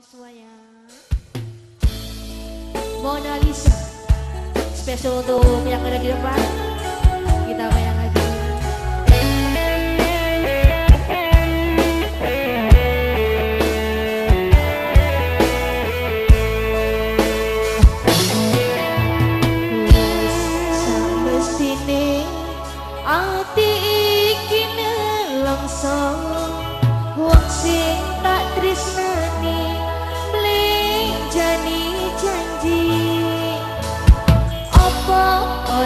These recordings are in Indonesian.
semuanya. Mona Lisa. Spesial untuk yang ada di depan.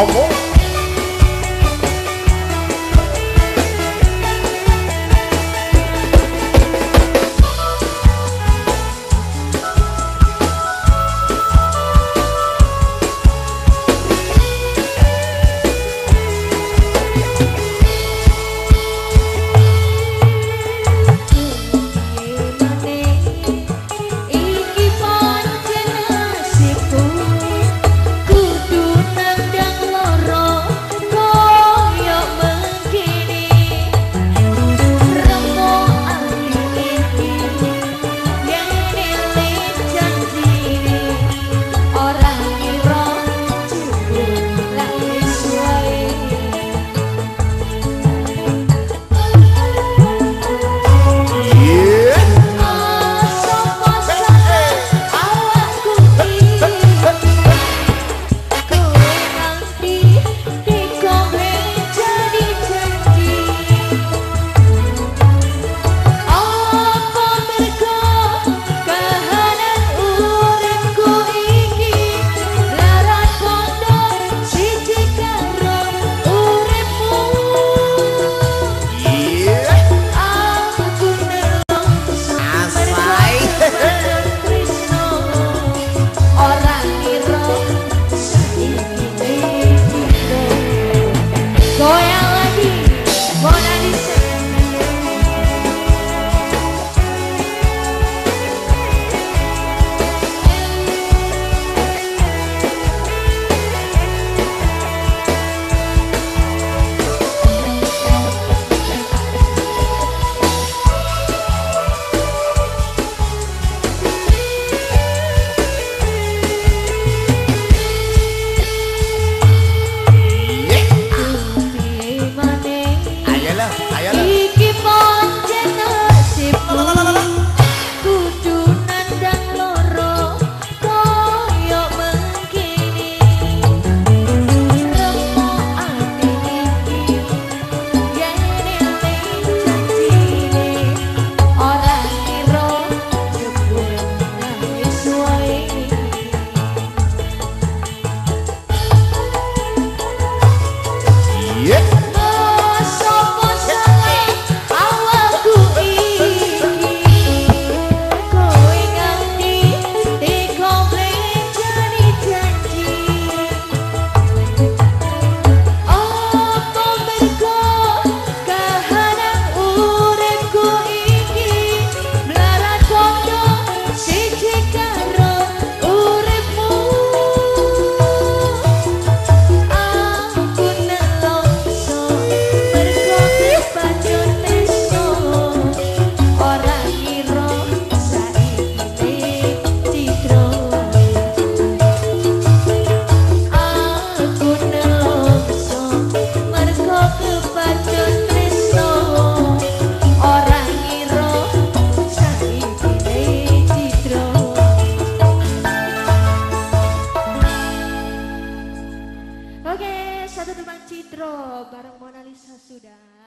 Almost. sudah.